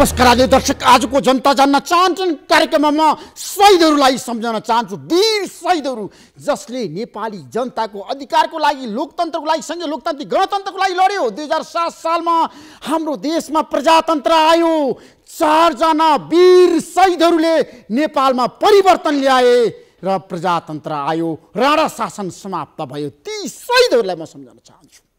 नमस्कार आदि दर्शक आजको जनता जान्न चाहन्छन् कार्यक्रममा म शहीदहरूलाई सम्झाउन चाहन्छु। वीर शहीदहरू जसले नेपाली जनताको अधिकारको लागि लोकतन्त्रको लागि सँगै लोकतान्त्रिक गणतन्त्रको लागि लड्यो। दुई हजार सात सालमा हाम्रो देशमा प्रजातन्त्र आयो। चारजना वीर शहीदहरूले नेपालमा परिवर्तन ल्याए र प्रजातन्त्र आयो। राणा शासन समाप्त भयो। ती शहीदहरूलाई म सम्झाउन चाहन्छु।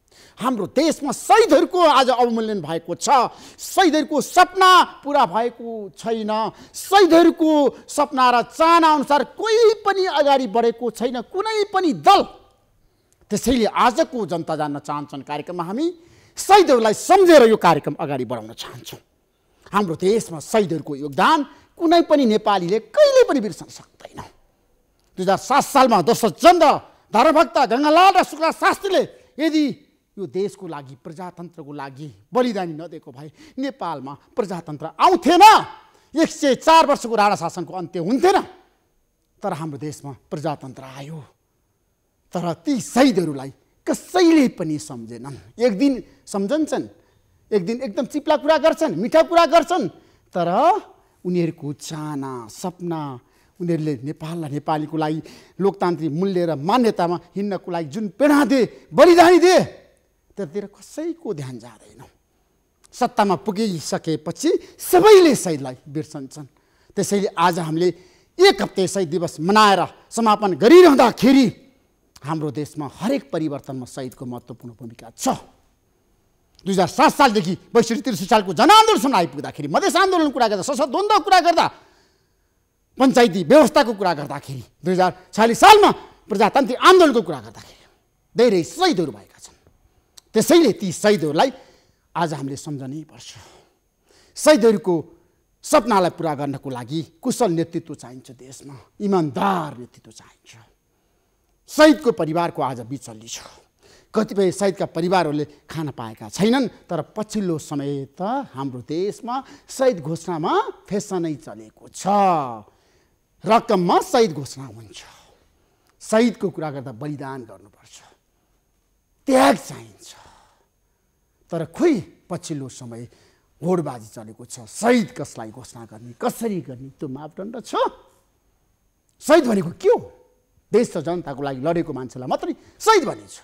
हाम्रो देशमा शहीदहरूको आज अवमूल्यन भएको छ। शहीदहरूको सपना पुरा भएको छैन। शहीदहरूको सपना र चाहना अनुसार कोही पनि अगाडि बढेको छैन। कुनै पनि दल। त्यसैले आजको जनता जान्न चाहन्छन् कार्यक्रममा हामी शहीदहरूलाई सम्झेर यो कार्यक्रम अगाडि बढाउन चाहन्छौँ। हाम्रो देशमा शहीदहरूको योगदान कुनै पनि नेपालीले कहिले पनि बिर्सन सक्दैन। दुई हजार सात सालमा दोस्रो चन्द्र धर्मभक्त गङ्गालाल र शुक्ला शास्त्रीले यदि यो देशको लागि प्रजातन्त्रको लागि बलिदानी नदिएको भए नेपालमा प्रजातन्त्र आउँथेन। एक सय चार वर्षको राणा शासनको अन्त्य हुन्थेन। तर हाम्रो देशमा प्रजातन्त्र आयो। तर ती शहीदहरूलाई कसैले पनि सम्झेनन्। एक दिन सम्झन्छन् एक दिन एकदम चिप्ला कुरा गर्छन् मिठा कुरा गर्छन् तर उनीहरूको चाहना सपना उनीहरूले नेपाललाई नेपालीको लागि लोकतान्त्रिक मूल्य र मान्यतामा हिँड्नको लागि जुन प्रेरणा दिए बलिदानी दिए त्यतातिर कसैको ध्यान जाँदैन। सत्तामा पुगिसकेपछि सबैले शहीदलाई बिर्सन्छन्। त्यसैले आज हामीले एक हप्ते शहीद दिवस मनाएर समापन गरिरहँदाखेरि हाम्रो देशमा हरेक परिवर्तनमा शहीदको महत्त्वपूर्ण भूमिका छ। दुई हजार सात सालदेखि बैसठी त्रिसठी सालको जनआन्दोलनसम्म आइपुग्दाखेरि मधेस आन्दोलनको कुरा गर्दा सशक्त द्वन्द्व कुरा गर्दा पञ्चायती व्यवस्थाको कुरा गर्दाखेरि दुई हजार छयालिस सालमा प्रजातान्त्रिक आन्दोलनको कुरा गर्दाखेरि धेरै शहीदहरू भएका छन्। त्यसैले ती शहीदहरूलाई आज हामीले सम्झनै पर्छ। शहीदहरूको सपनालाई पुरा गर्नको लागि कुशल नेतृत्व चाहिन्छ देशमा इमान्दार नेतृत्व चाहिन्छ। शहीदको परिवारको आज बिचल्ली छ। कतिपय शहीदका परिवारहरूले खान पाएका छैनन् तर पछिल्लो समय त हाम्रो देशमा शहीद घोषणामा फेसनै चलेको छ। रकममा शहीद घोषणा हुन्छ। शहीदको कुरा गर्दा बलिदान गर्नुपर्छ। त्याग चाहिन्छ। तर खोइ पछिल्लो समय होडबाजी चलेको छ शहीद कसलाई घोषणा गर्ने कसरी गर्ने त्यो मापदण्ड छ? शहीद भनेको के हो? देश र जनताको लागि लडेको मान्छेलाई मात्रै शहीद भनिन्छ।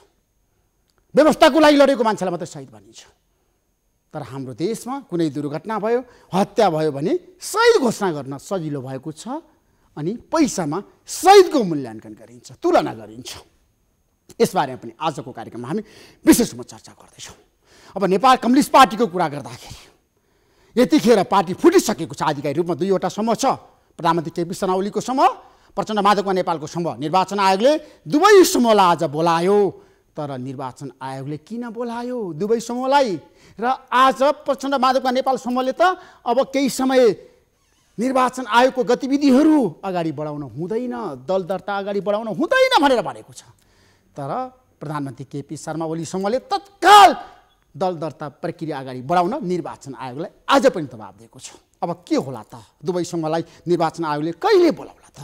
व्यवस्थाको लागि लडेको मान्छेलाई मात्रै शहीद भनिन्छ। तर हाम्रो देशमा कुनै दुर्घटना भयो हत्या भयो भने शहीद घोषणा गर्न सजिलो भएको छ अनि पैसामा शहीदको मूल्याङ्कन गरिन्छ तुलना गरिन्छ। यसबारेमा पनि आजको कार्यक्रममा हामी विशेष रूपमा चर्चा गर्दैछौँ। अब नेपाल कम्युनिस्ट पार्टीको कुरा गर्दाखेरि यतिखेर पार्टी फुटिसकेको छ आधिकारिक रूपमा दुईवटा समूह छ। प्रधानमन्त्री केपी शर्मा ओलीको समूह प्रचण्ड माधवमा नेपालको समूह निर्वाचन आयोगले दुवै समूहलाई आज बोलायो। तर निर्वाचन आयोगले किन बोलायो दुवै समूहलाई? र आज प्रचण्ड माधवका नेपाल समूहले त अब केही समय निर्वाचन आयोगको गतिविधिहरू अगाडि बढाउन हुँदैन दल दर्ता अगाडि बढाउन हुँदैन भनेर भनेको छ। तर प्रधानमन्त्री केपी शर्मा ओली समूहले तत्काल दल दर्ता प्रक्रिया अगाडि बढाउन निर्वाचन आयोगलाई आज पनि दबाब दिएको छ। अब के होला त? दुवै समूहलाई निर्वाचन आयोगले कहिले बोलाउला त?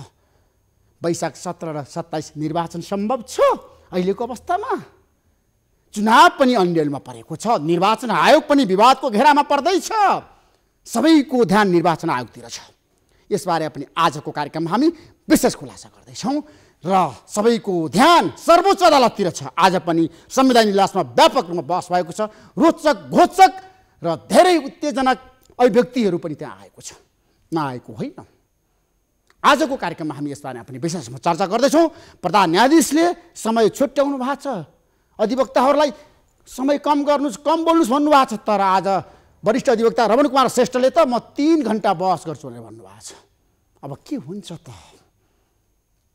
वैशाख सत्र र सत्ताइस निर्वाचन सम्भव छ अहिलेको अवस्थामा? चुनाव पनि अन्यलमा परेको छ निर्वाचन आयोग पनि विवादको घेरामा पर्दैछ। सबैको ध्यान निर्वाचन आयोगतिर छ। यसबारे पनि आजको कार्यक्रममा हामी विशेष खुलासा गर्दैछौँ। र सबैको ध्यान सर्वोच्च अदालततिर छ। आज पनि संविधान इजलासमा व्यापक रूपमा बहस भएको छ। रोचक घोचक र धेरै उत्तेजनक अभिव्यक्तिहरू पनि त्यहाँ आएको छ। नआएको होइन। आजको कार्यक्रममा हामी यसबारेमा पनि विशेष रूपमा चर्चा गर्दैछौँ। प्रधान न्यायाधीशले समय छुट्याउनु भएको छ। अधिवक्ताहरूलाई समय कम गर्नुहोस् कम बोल्नुहोस् भन्नुभएको छ। तर आज वरिष्ठ अधिवक्ता रमण कुमार श्रेष्ठले त म तिन घन्टा बहस गर्छु भनेर भन्नुभएको छ। अब के हुन्छ त?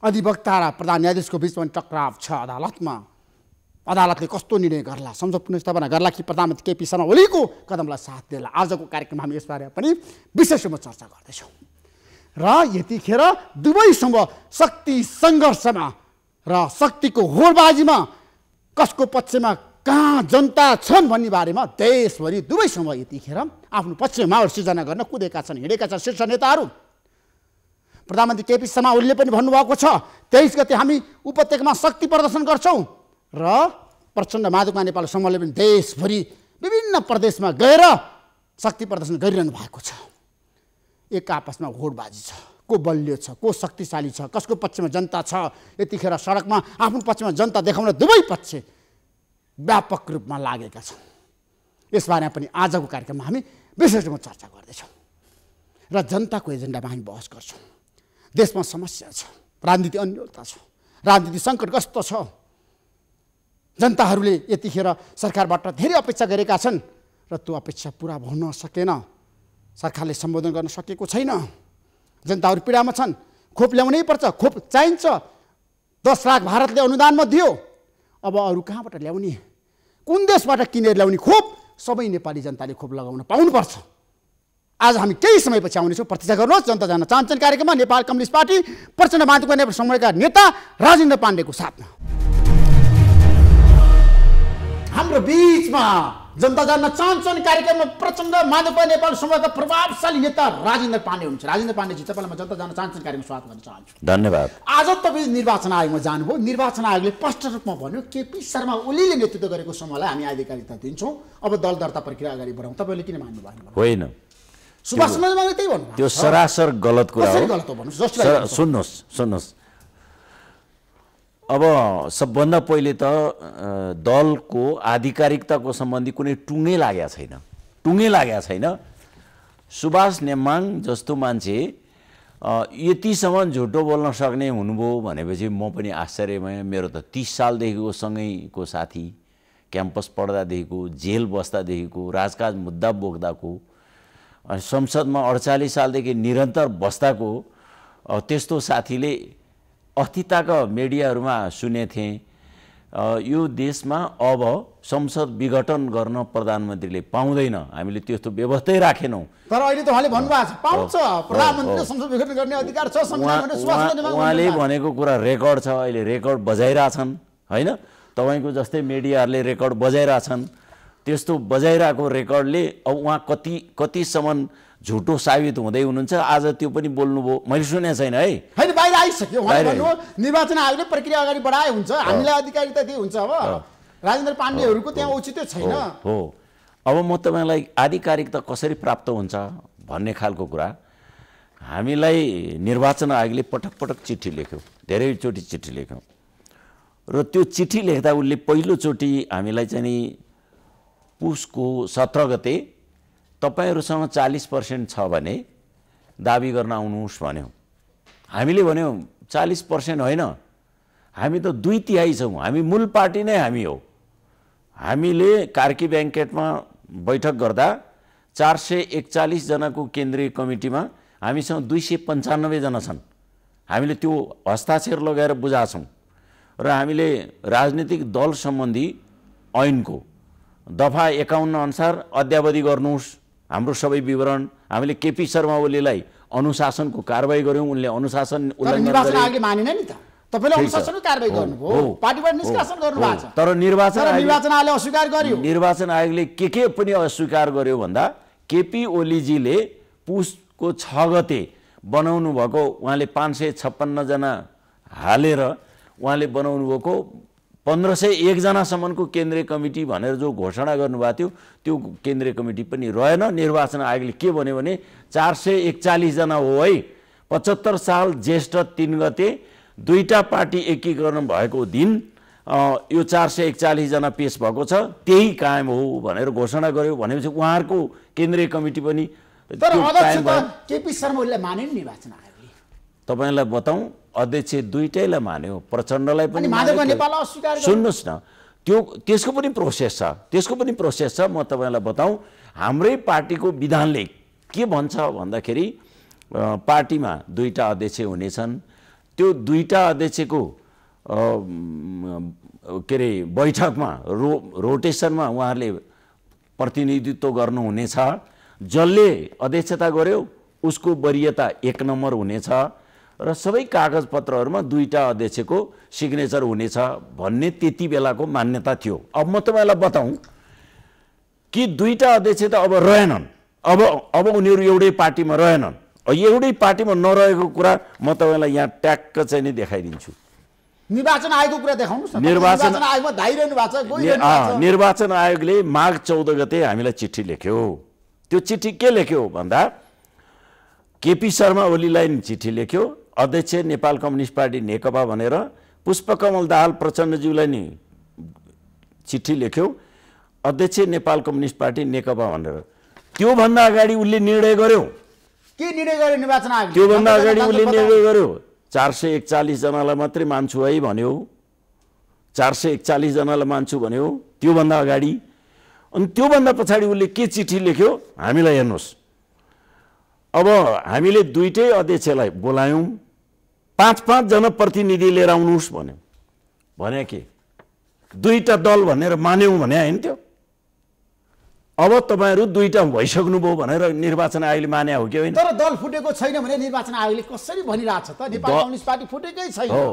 अधिवक्ता र प्रधान न्यायाधीशको बिचमा पनि टक्राव छ अदालतमा। अदालतले कस्तो निर्णय गर्ला? संसद पुनस्थापना गर्ला कि प्रधानमन्त्री केपी शर्मा ओलीको कदमलाई साथ दिएला? आजको कार्यक्रममा हामी यसबारे पनि विशेष रूपमा चर्चा गर्दैछौँ। र यतिखेर दुवै समूह शक्ति सङ्घर्षमा र शक्तिको होडबाजीमा कसको पक्षमा कहाँ जनता छन् भन्ने बारेमा देशभरि दुवै समूह यतिखेर आफ्नो पक्षमा सिर्जना गर्न कुदेका छन् हिँडेका छन् शीर्ष नेताहरू। प्रधानमन्त्री केपी शर्मा ओलीले पनि भन्नुभएको छ तेइस गते हामी उपत्यकामा शक्ति प्रदर्शन गर्छौँ र प्रचण्ड माधवमा नेपाल समूहले पनि देशभरि विभिन्न प्रदेशमा गएर शक्ति प्रदर्शन गरिरहनु भएको छ। एक आपसमा होडबाजी छ को बलियो छ को शक्तिशाली छ कसको पक्षमा जनता छ यतिखेर सडकमा आफ्नो पक्षमा जनता देखाउन दुवै पक्ष व्यापक रूपमा लागेका छन्। यसबारेमा पनि आजको कार्यक्रममा हामी विशेष रूपमा चर्चा गर्दैछौँ र जनताको एजेन्डामा हामी बहस गर्छौँ। देशमा समस्या छ राजनीति अन्यलता छ राजनीति सङ्कटग्रस्त छ। जनताहरूले यतिखेर सरकारबाट धेरै अपेक्षा गरेका छन् र त्यो अपेक्षा पुरा हुन सकेन। सरकारले सम्बोधन गर्न सकेको छैन। जनताहरू पीडामा छन् खोप ल्याउनै पर्छ खोप चाहिन्छ। दस लाख भारतले अनुदानमा दियो अब अरू कहाँबाट ल्याउने? कुन देशबाट किनेर ल्याउने खोप? सबै नेपाली जनताले खोप लगाउन पाउनुपर्छ। आज हामी केही समयपछि आउनेछौँ। प्रतीक्षा गर्नुहोस् जनता जान चाहन्छन् कार्यक्रममा। नेपाल कम्युनिस्ट पार्टी प्रचण्ड माधवको नेपाल समयका नेता राजेन्द्र पाण्डेको साथमा। हाम्रो बिचमा जनता जान्न चाहन्छन् कार्यक्रममा प्रचण्ड माधव नेपाल समूहका प्रभावशाली नेता राजेन्द्र पाण्डे हुनुहुन्छ। राजेन्द्र पाण्डेजी तपाईँलाई म जनता जान्न चाहन्छन् कार्यक्रम स्वागत गर्न चाहन्छु। धन्यवाद। आज तपाईँ निर्वाचन आयोगमा जानुभयो। निर्वाचन आयोगले स्पष्ट रूपमा भन्यो केपी शर्मा ओलीले नेतृत्व गरेको समूहलाई हामी आधिकारिकता दिन्छौँ। अब दल दर्ता प्रक्रिया अगाडि बढाउँ। तपाईँले किन मान्नु भएन होइन। सुभाष चन्द्र त्यही भन्नु त्यो सरासर गलत कुरा हो। सुन्नुहोस् सुन्नुहोस्। अब सबभन्दा पहिले त दलको आधिकारिकताको सम्बन्धी कुनै टुङ्गै लागेको छैन। टुङ्गै लागेको छैन। सुभाष नेमाङ जस्तो मान्छे यतिसम्म झुटो बोल्न सक्ने हुनुभयो भनेपछि म पनि आश्चर्यमय। मेरो त तिस सालदेखिको सँगैको साथी क्याम्पस पढ्दादेखिको जेल बस्दादेखिको राजकाज मुद्दा बोक्दाको संसदमा अडचालिस सालदेखि निरन्तर बस्दाको त्यस्तो साथीले अस्तिताका मिडियाहरूमा सुनेको थिएँ। यो देशमा अब संसद विघटन गर्न प्रधानमन्त्रीले पाउँदैन। हामीले त्यस्तो व्यवस्थै राखेनौँ। तर अहिले त उहाँले भन्नुभएको छ पाउँछ। प्रधानमन्त्रीले। संसद विघटन गर्ने अधिकार छ उहाँले। भनेको कुरा रेकर्ड छ अहिले रेकर्ड बजाइरहेछन् होइन? तपाईँको जस्तै मिडियाहरूले रेकर्ड बजाइरहेछन्। त्यस्तो बजाइरहेको रेकर्डले अब उहाँ कति कतिसम्म झुटो साबित हुँदै हुनुहुन्छ आज त्यो पनि बोल्नुभयो। मैले सुनेको छैन है। होइन बाहिर आइसक्यो। निर्वाचन आयोगले प्रक्रिया अगाडि बढाए हुन्छ। हामीलाई अधिकारिता दिए हुन्छ अब। राजेन्द्र पाण्डेहरूको त्यहाँ औचित्य छैन। हो। हो अब म तपाईँलाई आधिकारिकता कसरी प्राप्त हुन्छ भन्ने खालको कुरा। हामीलाई निर्वाचन आयोगले पटक पटक चिठी लेख्यो। धेरैचोटि चिठी लेख्यो। र त्यो चिठी लेख्दा उसले पहिलोचोटि हामीलाई चाहिँ नि पुसको सत्र गते तपाईँहरूसँग चालिस पर्सेन्ट छ भने दाबी गर्न आउनुहोस् भन्यो। हामीले भन्यौँ चालिस पर्सेन्ट होइन। हामी त दुई तिहाई छौँ। हामी मूल पार्टी नै हामी हो। हामीले कार्की ब्याङ्केटमा बैठक गर्दा चार सय एकचालिसजनाको केन्द्रीय कमिटीमा हामीसँग दुई सय पन्चानब्बेजना छन्। हामीले त्यो हस्ताक्षर लगाएर बुझाएको छौँ। र हामीले राजनीतिक दल सम्बन्धी ऐनको दफा एकाउन्न अनुसार अद्यावधि गर्नुहोस्। हाम्रो सबै विवरण हामीले केपी शर्मा ओलीलाई अनुशासनको कारवाही गऱ्यौँ। उनले अनुशासन तर निर्वाचन निर्वाचन आयोगले के के पनि अस्वीकार गर्यो भन्दा केपी ओलीजीले पुसको छ गते बनाउनु भएको उहाँले पाँच सय छप्पन्नजना हालेर उहाँले बनाउनु भएको पन्ध्र सय एकजनासम्मको केन्द्रीय कमिटी भनेर जो घोषणा गर्नुभएको थियो त्यो केन्द्रीय कमिटी पनि रहेन। निर्वाचन आयोगले के भन्यो भने चार सय एकचालिसजना हो है। पचहत्तर साल ज्येष्ठ तिन गते दुईटा पार्टी एकीकरण भएको दिन यो चार सय एकचालिसजना पेस भएको छ। त्यही कायम हो भनेर घोषणा गर्यो। भनेपछि उहाँहरूको केन्द्रीय कमिटी पनि तर केपी शर्मा निर्वाचन आयोगले। तपाईँलाई बताउँ अध्यक्ष दुइटैलाई मान्यो प्रचण्डलाई पनि। सुन्नुहोस् न त्यो त्यसको पनि प्रोसेस छ त्यसको पनि प्रोसेस छ म तपाईँलाई बताउँ हाम्रै पार्टीको विधानले के भन्छ भन्दाखेरि पार्टीमा दुईवटा अध्यक्ष हुनेछन्। त्यो दुईवटा अध्यक्षको के अरे बैठकमा रो रोटेसनमा उहाँहरूले प्रतिनिधित्व गर्नुहुनेछ। जसले अध्यक्षता गर्यो उसको वरियता एक नम्बर हुनेछ। र सबै कागजपत्रहरूमा दुईवटा अध्यक्षको सिग्नेचर हुनेछ भन्ने त्यति बेलाको मान्यता थियो। अब म तपाईँलाई बताउँ कि दुईवटा अध्यक्ष त अब रहेनन्। अब अब उनीहरू एउटै पार्टीमा रहेनन्। एउटै पार्टीमा नरहेको कुरा म तपाईँलाई यहाँ ट्याक्क चाहिँ नि देखाइदिन्छु। निर्वाचन आयोगको कुरा देखाउनुहोस् न। निर्वाचन- आयोगमा धाइरहनु भएको छ। निर्वाचन आयोगले माघ चौध गते हामीलाई चिठी लेख्यो। त्यो चिठी के लेख्यो भन्दा केपी शर्मा ओलीलाई चिठी लेख्यो अध्यक्ष नेपाल कम्युनिस्ट पार्टी नेकपा भनेर पुष्पकमल दाहाल प्रचण्डज्यूलाई नि चिठी लेख्यो। अध्यक्ष नेपाल कम्युनिस्ट पार्टी नेकपा भनेर। त्योभन्दा अगाडि उसले निर्णय गर्यो। के निर्णय गर्यो निर्वाचन आयोगले? त्योभन्दा अगाडि उसले। निर्णय गर्यो। चार सय एकचालिसजनालाई मात्रै मान्छु है भन्यो। चार सय एकचालिसजनालाई मान्छु भन्यो। त्योभन्दा अगाडि। अनि त्योभन्दा पछाडि उसले के चिठी लेख्यो? हामीलाई हेर्नुहोस्। अब हामीले दुइटै अध्यक्षलाई बोलायौँ। पाँच पाँचजना प्रतिनिधि लिएर आउनुहोस् भन्यो। भने के? दुईवटा दल भनेर मान्यौँ भने होइन त्यो। अब तपाईँहरू दुईवटा भइसक्नुभयो भनेर निर्वाचन आयोगले माने हो कि होइन? तर दल फुटेको छैन भने निर्वाचन आयोगले कसरी भनिरहेको छ त? नेपाल कम्युनिस्ट पार्टी फुटेकै छैन। हो।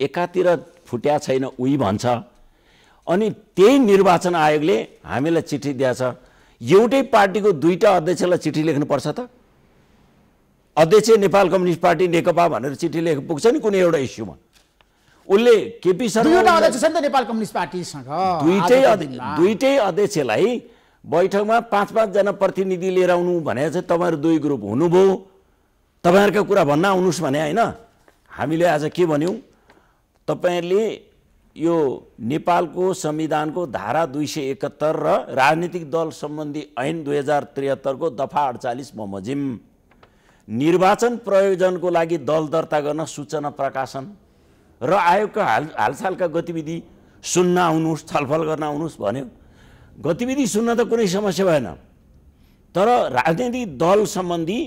एकातिर फुट्या छैन उही भन्छ। अनि त्यही निर्वाचन आयोगले हामीलाई चिठी दिएछ एउटै पार्टीको दुईटा अध्यक्षलाई चिठी लेख्नुपर्छ त? अध्यक्ष नेपाल कम्युनिस्ट पार्टी नेकपा भनेर चिठी लेख पुग्छ नि कुनै एउटा इस्युमा। उसले केपी शर्मा नेपाल कम्युनिस्ट पार्टीसँग। दिनमा। दुइटै अध्यक्षलाई बैठकमा पाँच पाँचजना प्रतिनिधि लिएर आउनु भने चाहिँ तपाईँहरू दुई ग्रुप हुनुभयो। तपाईँहरूका कुरा भन्न आउनुहोस् भने होइन। हामीले आज के भन्यौँ? तपाईँहरूले यो नेपालको संविधानको धारा दुई सय एकहत्तर र राजनीतिक दल सम्बन्धी ऐन दुई हजार त्रिहत्तरको दफा अडचालिस बमोजिम निर्वाचन प्रयोजनको लागि दल दर्ता गर्न सूचना प्रकाशन र आयोगका हाल हालसालका गतिविधि सुन्न आउनुहोस् छलफल गर्न आउनुहोस् भन्यो। गतिविधि सुन्न त कुनै समस्या भएन। तर राजनैतिक दल सम्बन्धी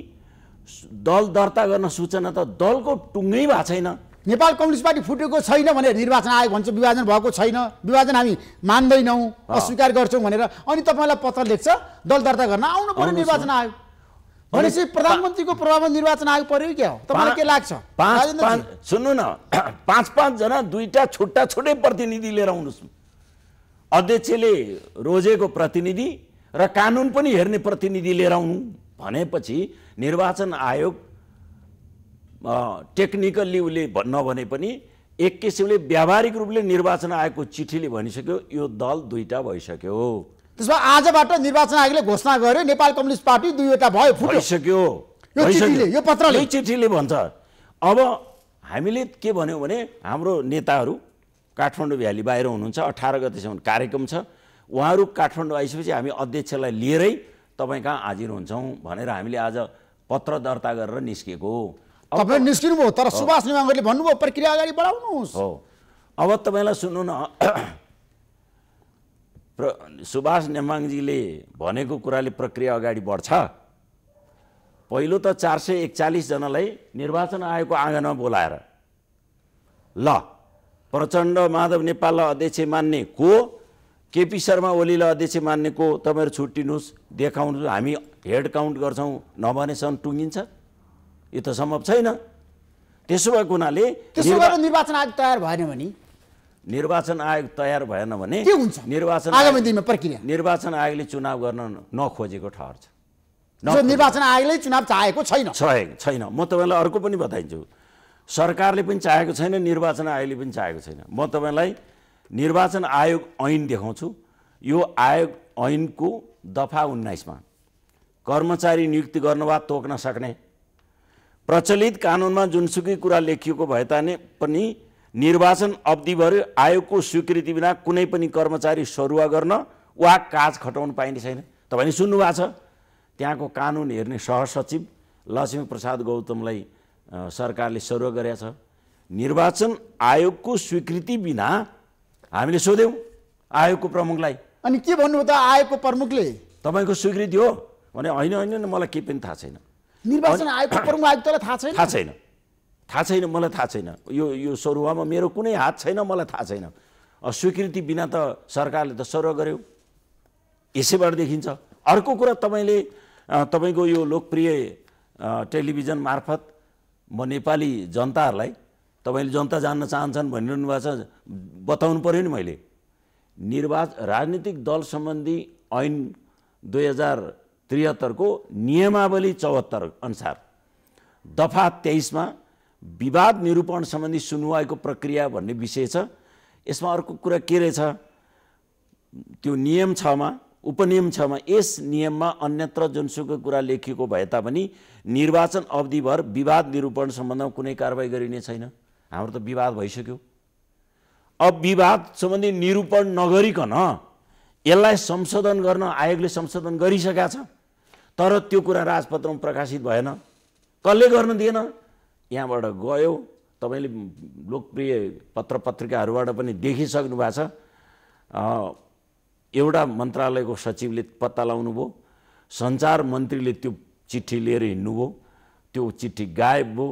दल दर्ता गर्न सूचना त दलको टुङ्गै भएको छैन। नेपाल कम्युनिस्ट पार्टी फुटेको छैन भनेर निर्वाचन आयोग भन्छ विभाजन भएको छैन। विभाजन हामी मान्दैनौँ अस्वीकार गर्छौँ भनेर। अनि तपाईँलाई पत्र लेख्छ दल दर्ता गर्न आउनु पर्यो निर्वाचन आयोग। भनेपछि प्रधानमन्त्रीको प्रभावमा निर्वाचन आयोग पर्यो क्या हो? तपाईँलाई के लाग्छ? सुन्नु न पाँच पाँचजना दुईवटा छुट्टा छुट्टै प्रतिनिधि लिएर आउनुहोस्। अध्यक्षले रोजेको प्रतिनिधि र कानुन पनि हेर्ने प्रतिनिधि लिएर आउनु। भनेपछि निर्वाचन आयोग टेक्निकल्ली उसले नभने पनि एक किसिमले व्यावहारिक रूपले निर्वाचन आयोगको चिठीले भनिसक्यो यो दल दुईटा भइसक्यो। त्यसो भए आजबाट निर्वाचन आयोगले घोषणा गर्यो नेपाल कम्युनिस्ट पार्टी दुईवटा भयो फुट्यो। भइसक्यो। यो पत्रले। चिठीले भन्छ। अब हामीले के भन्यौँ भने हाम्रो नेताहरू काठमाडौँ भ्याली बाहिर हुनुहुन्छ अठार गतेसम्म कार्यक्रम छ। उहाँहरू काठमाडौँ आइसकेपछि हामी अध्यक्षलाई लिएरै तपाईँ कहाँ हाजिर हुन्छौँ भनेर हामीले आज पत्र दर्ता गरेर निस्किएको तपाईँ निस्किनुभयो तर सुभाष नेवाङले भन्नुभयो प्रक्रिया अगाडि बढाउनुहोस्। हो। अब तपाईँलाई सुन्नु न प्र सुभाष नेमाङजीले भनेको कुराले प्रक्रिया अगाडि बढ्छ। पहिलो त चार सय एकचालिसजनालाई निर्वाचन आयोगको आँगनमा बोलाएर ल प्रचण्ड माधव नेपाललाई अध्यक्ष मान्ने को केपी शर्मा ओलीलाई अध्यक्ष मान्ने को तपाईँहरू छुट्टिनुहोस् देखाउनु हामी हेड काउन्ट गर्छौँ नभनेसम्म टुङ्गिन्छ। यो त सम्भव छैन। त्यसो भएको हुनाले निर्वाचन आयोग तयार भएन भने? निर्वाचन आयोग तयार भएन भने के हुन्छ? निर्वाचन आगामी दिनमा प्रक्रिया? निर्वाचन आयोगले चुनाव गर्न नखोजेको ठहर छ। निर्वाचन आयोगले चुनाव चाहेको छैन? छैन छैन। म तपाईँलाई अर्को पनि बताइदिन्छु। सरकारले पनि चाहेको छैन निर्वाचन आयोगले पनि चाहेको छैन। म तपाईँलाई निर्वाचन आयोग ऐन देखाउँछु। यो आयोग ऐनको दफा उन्नाइसमा कर्मचारी नियुक्ति गर्न वा तोक्न सक्ने प्रचलित कानुनमा जुनसुकै कुरा लेखिएको भए ताने पनि निर्वाचन अवधिभर आयोगको स्वीकृति बिना कुनै पनि कर्मचारी सरुवा गर्न वा काज खटाउन पाइने छैन। तपाईँले सुन्नुभएको छ? त्यहाँको कानुन हेर्ने सहसचिव लक्ष्मी प्रसाद गौतमलाई सरकारले सरुवा गरेका छ। निर्वाचन आयोगको स्वीकृति बिना हामीले सोध्यौँ आयोगको प्रमुखलाई। अनि के भन्नुभयो त आयोगको प्रमुखले? तपाईँको स्वीकृति हो भने होइन होइन मलाई केही पनि थाहा छैन। निर्वाचन आयोगको प्रमुख आयुक्तलाई थाहा छैन? थाहा छैन। थाहा छैन मलाई थाहा छैन। यो यो सरुवामा मेरो कुनै हात छैन मलाई थाहा छैन। स्वीकृति बिना त सरकारले त सरुवा गर्यो। यसैबाट देखिन्छ। अर्को कुरा तपाईँले तपाईँको यो लोकप्रिय टेलिभिजन मार्फत म नेपाली जनताहरूलाई तपाईँले जनता जान्न चाहन्छन् भनिरहनु भएको छ बताउनु पऱ्यो नि मैले। निर्वाच राजनीतिक दल सम्बन्धी ऐन दुई हजार त्रिहत्तरको नियमावली चौहत्तर अनुसार दफा तेइसमा विवाद निरूपण सम्बन्धी सुनवाईको प्रक्रिया भन्ने विषय छ। यसमा अर्को कुरा के रहेछ? त्यो नियम छमा उपनियम छमा यस नियममा अन्यत्र जुनसुकै कुरा लेखिएको भए तापनि निर्वाचन अवधिभर विवाद निरूपण सम्बन्धमा कुनै कारवाही गरिने छैन। हाम्रो त विवाद भइसक्यो। अब विवाद सम्बन्धी निरूपण नगरिकन यसलाई संशोधन गर्न आयोगले संशोधन गरिसकेका छ। तर त्यो कुरा राजपत्रमा प्रकाशित भएन। कसले गर्न दिएन? यहाँबाट गयो। तपाईँले लोकप्रिय पत्र पत्रिकाहरूबाट पनि देखिसक्नु भएको छ। एउटा मन्त्रालयको सचिवले पत्ता लगाउनु भयो सञ्चार मन्त्रीले त्यो चिठी लिएर हिँड्नुभयो। त्यो चिठी गायब भयो।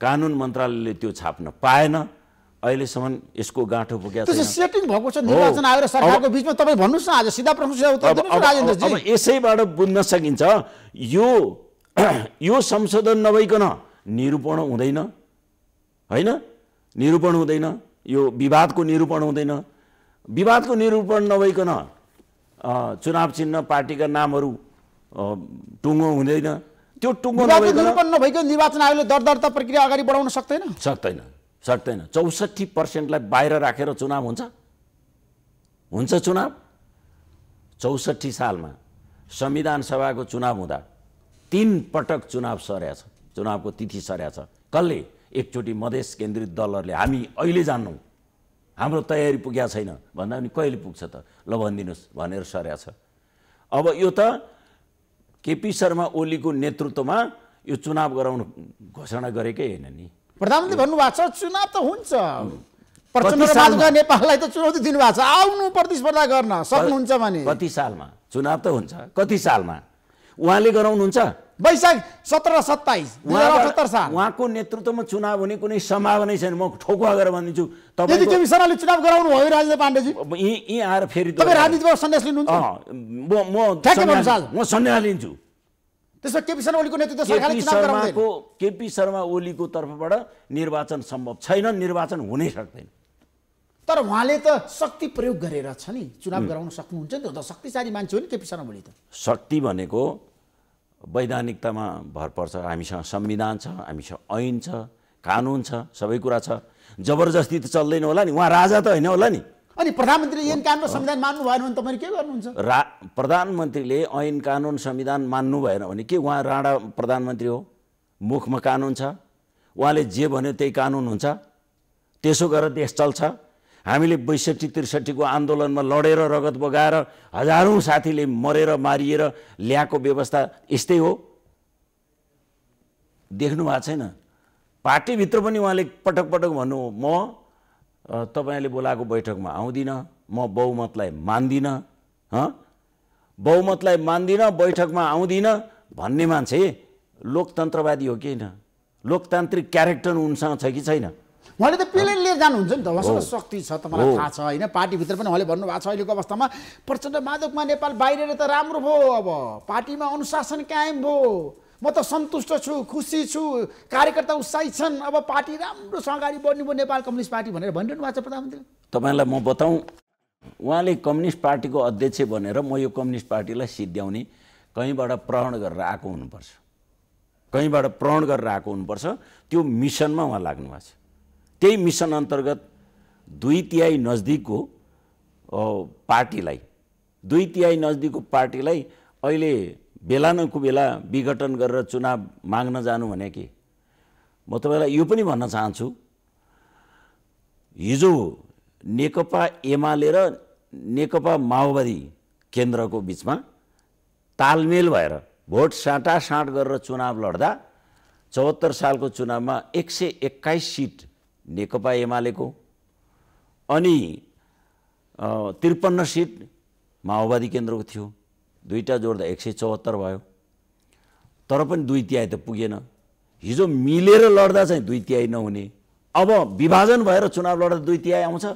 कानुन मन्त्रालयले त्यो छाप्न पाएन। अहिलेसम्म यसको गाँठो पुगेको सेटिङ भएको छ निर्वाचन आयोग सरकारको बिचमा तपाईँ भन्नुहोस् न आज सिधा प्रश्न यसैबाट बुझ्न सकिन्छ यो यो संशोधन नभइकन निरूपण हुँदैन? होइन? निरूपण हुँदैन? यो विवादको निरूपण हुँदैन। विवादको निरूपण नभइकन चुनाव चिन्ह पार्टीका नामहरू टुङ्गो हुँदैन। त्यो टुङ्गो निरूपण नभइकन निर्वाचन आयोगले दर दर्ता प्रक्रिया अगाडि बढाउन सक्दैन? सक्दैन। सक्दैन। चौसठी पर्सेन्टलाई बाहिर राखेर चुनाव हुन्छ? हुन्छ चुनाव? चौसठी सालमा संविधान सभाको चुनाव हुँदा तिन पटक चुनाव सरेको छ चुनावको तिथि सरेको छ। कसले? एकचोटि मधेस केन्द्रित दलहरूले। हामी अहिले जान्नौँ। हाम्रो तयारी पुगेको छैन। भन्दा पनि कहिले पुग्छ त? ल भनिदिनुहोस् भनेर सरेको छ। अब यो त केपी शर्मा ओलीको नेतृत्वमा यो चुनाव गराउनु घोषणा गरेकै होइन नि। प्रधानमन्त्री भन्नुभएको छ चुनाव त हुन्छ। नेपाललाई त चुनौती दिनुभएको छ। आउनु प्रतिस्पर्धा गर्न सक्नुहुन्छ भने। कति सालमा चुनाव त हुन्छ। कति सालमा? उहाँले गराउनुहुन्छ? वैशाख सत्र र सत्ताइस साल। उहाँको नेतृत्वमा चुनाव हुने कुनै सम्भावनै छैन। म ठोकुवा गरेर भनिदिन्छु यदि केपी शर्माले चुनाव गराउनु भयो राजेन्द्र पाण्डेजी। यहीँ यहीँ आएर फेरि तपाईँ राजनीतिबाट सन्यास लिनुहुन्छ? म म सन्यास-। म लिन्छु। त्यसमा केपी शर्मा ओलीको नेतृत्व सरकारले केपी चुनाव केपी शर्मा ओलीको तर्फबाट निर्वाचन सम्भव छैन निर्वाचन हुनै सक्दैन। तर उहाँले त शक्ति प्रयोग गरेर छ नि चुनाव गराउन सक्नुहुन्छ नि त शक्तिशाली मान्छे हो नि केपी शर्मा ओली त। शक्ति भनेको वैधानिकतामा भर पर्छ हामीसँग संविधान छ हामीसँग ऐन छ कानुन छ सबै कुरा छ। जबरजस्ती त चल्दैन होला नि उहाँ राजा त होइन होला नि। अनि प्रधानमन्त्रीले ऐन कानुन संविधान मान्नु भएन भने तपाईँले के गर्नुहुन्छ? रा प्रधानमन्त्रीले ऐन कानुन संविधान मान्नु भएन भने के उहाँ राणा प्रधानमन्त्री हो? मुखमा कानुन छ। उहाँले जे भन्यो त्यही कानुन हुन्छ। त्यसो गरेर देश चल्छ। हामीले बैसठी त्रिसठीको आन्दोलनमा लडेर रगत बगाएर हजारौँ साथीले मरेर मारिएर ल्याएको व्यवस्था यस्तै हो। देख्नु भएको छैन। पार्टीभित्र पनि उहाँले पटक पटक भन्नु म तपाईँले बोलाएको बैठकमा आउँदिनँ म बहुमतलाई मान्दिनँ बहुमतलाई मान्दिनँ बैठकमा आउँदिनँ भन्ने मान्छे लोकतन्त्रवादी हो कि होइन? लोकतान्त्रिक क्यारेक्टर उनसँग छ कि छैन? उहाँले त प्लेन लिएर जानुहुन्छ नि त। उहाँसँग। शक्ति छ तपाईँलाई। थाहा छ होइन? पार्टीभित्र पनि उहाँले भन्नुभएको छ अहिलेको अवस्थामा। प्रचण्ड माधवमा नेपाल बाहिर त राम्रो भयो अब। पार्टीमा अनुशासन कायम भयो। म त सन्तुष्ट छु खुसी छु। कार्यकर्ता उत्साहित छन्। अब पार्टी राम्रोसँग अगाडि बढ्नु भयो नेपाल कम्युनिस्ट पार्टी भनेर भनिरहनु भएको छ प्रधानमन्त्रीले। तपाईँलाई म बताउँ उहाँले कम्युनिस्ट पार्टीको अध्यक्ष बनेर म यो कम्युनिस्ट पार्टीलाई सिद्ध्याउने कहीँबाट प्रण गरेर आएको हुनुपर्छ। कहीँबाट प्रण गरेर आएको हुनुपर्छ। त्यो मिसनमा उहाँ लाग्नु भएको छ। त्यही मिसन अन्तर्गत दुई तिहाई नजदिकको पार्टीलाई दुई तिहाई नजदिकको पार्टीलाई अहिले बेला न कुबेला विघटन गरेर चुनाव माग्न जानु भने के? म तपाईँलाई यो पनि भन्न चाहन्छु। हिजो नेकपा एमाले र नेकपा माओवादी केन्द्रको बिचमा तालमेल भएर भोट साँटासाँट गरेर चुनाव लड्दा चौहत्तर सालको चुनावमा एक सय एक्काइस सिट नेकपा एमालेको। अनि त्रिपन्न सिट माओवादी केन्द्रको थियो। दुईवटा जोड्दा एक सय चौहत्तर भयो। तर पनि दुई तिहाई त पुगेन। हिजो मिलेर लड्दा चाहिँ दुई तिहाई नहुने। अब विभाजन भएर चुनाव लड्दा दुई तिहाई आउँछ।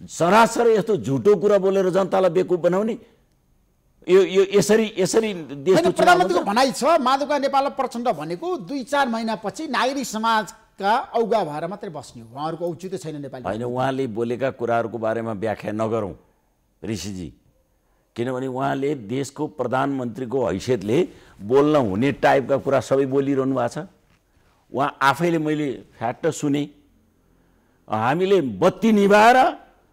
सरासर यस्तो झुटो कुरा बोलेर जनतालाई बेकुप बनाउने। यो यो यसरी यसरी प्रधानमन्त्रीको? भनाइ छ माधवका नेपाल प्रचण्ड भनेको दुई चार महिनापछि नागरिक समाजका औगा भएर मात्रै बस्ने उहाँहरूको औचित्य छैन नेपाली होइन उहाँले बोलेका कुराहरूको बारेमा व्याख्या नगरौँ ऋषिजी। किनभने उहाँले देशको प्रधानमन्त्रीको हैसियतले बोल्न हुने टाइपका कुरा सबै बोलिरहनु भएको छ। उहाँ आफैले मैले फ्याट्ट सुने। हामीले बत्ती निभाएर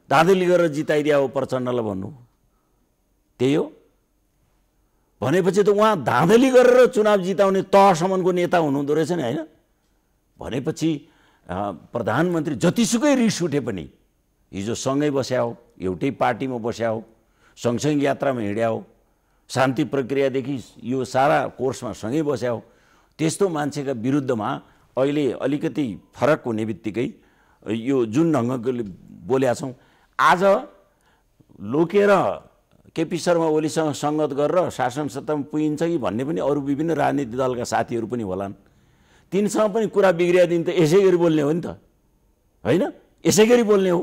धाँधली गरेर जिताइदिया हो प्रचण्डलाई भन्नु। त्यही हो। भनेपछि त उहाँ धाँधली गरेर चुनाव जिताउने तहसम्मको नेता हुनुहुँदो रहेछ नि होइन? भनेपछि प्रधानमन्त्री जतिसुकै रिस उठे पनि हिजो सँगै बस्या हो एउटै पार्टीमा बस्या हो सँगसँगै यात्रामा हिँड्या हो शान्ति प्रक्रियादेखि यो सारा कोर्समा सँगै बस्या हो त्यस्तो मान्छेका विरुद्धमा अहिले अलिकति फरक हुने बित्तिकै यो जुन ढङ्गले बोलेका छौँ आज लोकेर केपी शर्मा ओलीसँग सङ्गत गरेर शासन सत्तामा पुगिन्छ कि भन्ने पनि अरू विभिन्न राजनीतिक दलका साथीहरू पनि होलान्। तिनसँग पनि कुरा बिग्रियादिन त यसै गरी बोल्ने हो नि त। होइन? यसै गरी बोल्ने हो।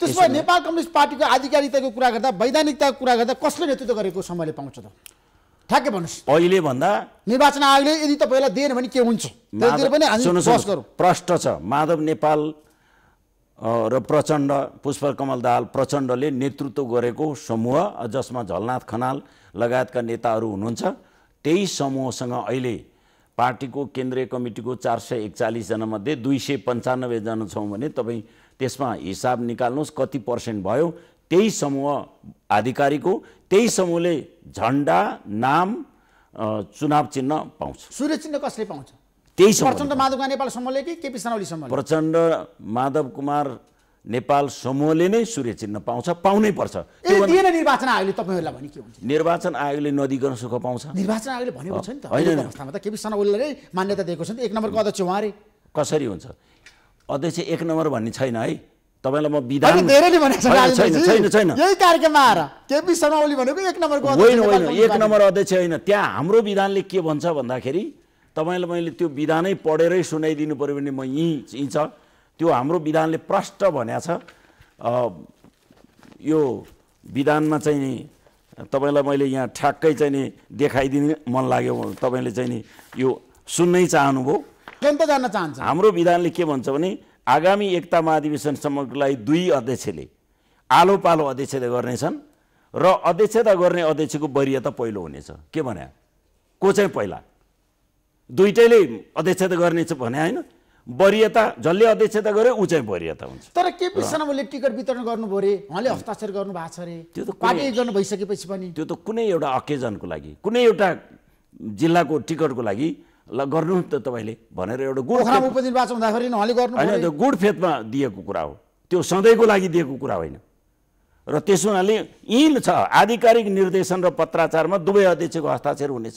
त्यसमा नेपाल कम्युनिस्ट पार्टीको आधिकारिकताको कुरा गर्दा वैधानिकताको कुरा गर्दा कसले नेतृत्व गरेको समयले पाउँछ त? ठ्याक्कै भन्नुहोस्। अहिले भन्दा निर्वाचन आयोगले यदि तपाईँलाई दिएन भने के हुन्छ? प्रष्ट छ माधव नेपाल र प्रचण्ड पुष्पकमल दाहाल प्रचण्डले नेतृत्व गरेको समूह जसमा झलनाथ खनाल लगायतका नेताहरू हुनुहुन्छ त्यही समूहसँग अहिले पार्टीको केन्द्रीय कमिटीको चार सय एकचालिसजना मध्ये दुई सय पन्चानब्बेजना छौँ भने तपाईँ त्यसमा हिसाब निकाल्नुहोस् कति पर्सेन्ट भयो। त्यही समूह आधिकारिक त्यही समूहले झन्डा नाम चुनाव चिन्ह पाउँछ। सूर्य चिन्ह कसले पाउँछ? त्यही प्रचण्ड माधवका नेपाल समूहले कि केपी समूहले? प्रचण्ड माधव कुमार नेपाल समूहले नै सूर्य चिन्ह पाउँछ पाउनै पर्छ। निर्वाचन आयोगले तपाईँहरूलाई भने के हुन्छ? निर्वाचन आयोगले नदिकन सुख पाउँछ। निर्वाचन आयोगले भनेको छ नि त। होइन। अवस्थामा त केपी सनावलीले नै मान्यता दिएको छ नि त। एक नम्बरको अध्यक्ष उहाँले कसरी हुन्छ? अध्यक्ष एक नम्बर भन्ने छैन है। तपाईँलाई म विधान धेरैले भनेको छ होइन, छैन राजेन्द्रजी। छैन छैन। यही कार्यक्रममा आएर केपी शर्मा ओली भनेको एक नम्बरको होइन होइन एक। नम्बर अध्यक्ष होइन। त्यहाँ हाम्रो विधानले के भन्छ भन्दाखेरि तपाईँलाई मैले त्यो विधानै पढेरै सुनाइदिनु पऱ्यो भने म यहीँ यहीँ छ। त्यो हाम्रो विधानले प्रष्ट भनेको छ। यो विधानमा चाहिँ नि तपाईँलाई मैले यहाँ ठ्याक्कै चाहिँ नि देखाइदिने मन लाग्यो। तपाईँले चाहिँ नि यो सुन्नै चाहनुभयो। जनता जान्न चाहन्छ। हाम्रो विधानले के भन्छ भने आगामी एकता महाधिवेशनसम्मको लागि दुई अध्यक्षले आलो पालो अध्यक्षता गर्नेछन् र अध्यक्षता गर्ने अध्यक्षको वरियता पहिलो हुनेछ। के भने? को चाहिँ पहिला? दुइटैले अध्यक्षता गर्नेछ भने होइन। वरियता जसले अध्यक्षता गर्यो ऊ चाहिँ वरियता हुन्छ। तर केपी शर्मा ओलीले टिकट वितरण गर्नुभयो अरे उहाँले हस्ताक्षर गर्नु भएको छ अरे। त्यो त पार्टी गर्न भइसकेपछि पनि। त्यो त कुनै एउटा अकेजनको लागि कुनै एउटा जिल्लाको टिकटको लागि ल गर्नु त तपाईँले भनेर एउटा गुड उपनिर्वाचन हुँदाखेरि उहाँले गर्नु होइन त्यो गुड फेथमा दिएको कुरा हो। त्यो सधैँको लागि दिएको कुरा होइन। र त्यस हुनाले यी छ आधिकारिक निर्देशन र पत्राचारमा दुवै अध्यक्षको हस्ताक्षर हुनेछ।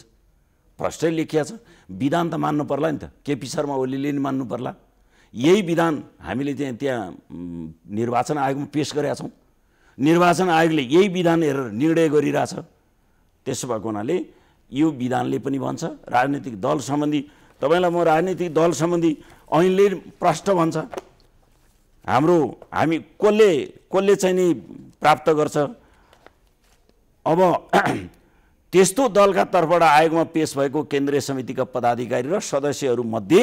प्रष्टै लेखिया छ। विधान त मान्नु पर्ला नि त। केपी शर्मा ओलीले नि मान्नु पर्ला। यही विधान हामीले त्यहाँ उम्, निर्वाचन आयोगमा पेस गरेका छौँ। निर्वाचन आयोगले यही विधान हेरेर निर्णय गरिरहेछ। त्यसो भएको हुनाले यो विधानले पनि भन्छ। राजनीतिक दल सम्बन्धी तपाईँलाई म राजनीतिक दल सम्बन्धी ऐनले प्रष्ट भन्छ। हाम्रो हामी कसले कसले चाहिँ नि प्राप्त गर्छ? अब त्यस्तो दलका तर्फबाट आयोगमा पेस भएको केन्द्रीय समितिका पदाधिकारी र सदस्यहरूमध्ये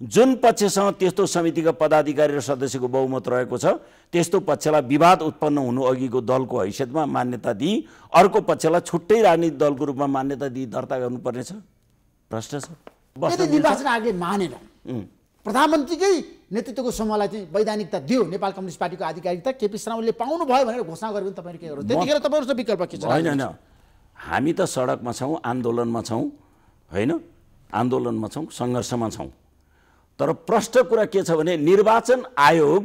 जुन पक्षसँग त्यस्तो समितिका पदाधिकारी र सदस्यको बहुमत रहेको छ त्यस्तो पक्षलाई विवाद उत्पन्न हुनु अघिको दलको हैसियतमा मान्यता दिई अर्को पक्षलाई छुट्टै राजनीतिक दलको रूपमा मान्यता दिई दर्ता गर्नुपर्नेछ प्रश्न छ? निर्वाचन आयोगले मानेन प्रधानमन्त्रीकै नेतृत्वको समूहलाई चाहिँ वैधानिकता दियो नेपाल कम्युनिस्ट पार्टीको आधिकारिकता केपी शर्मा ओलीले पाउनु भयो भनेर घोषणा गर्यो भने तपाईँहरू के गर्नु त्यतिखेर तपाईँहरू विकल्प के छ? होइन होइन। हामी त सडकमा छौँ आन्दोलनमा छौँ होइन? आन्दोलनमा छौँ सङ्घर्षमा छौँ। तर प्रष्ट कुरा के छ भने निर्वाचन आयोग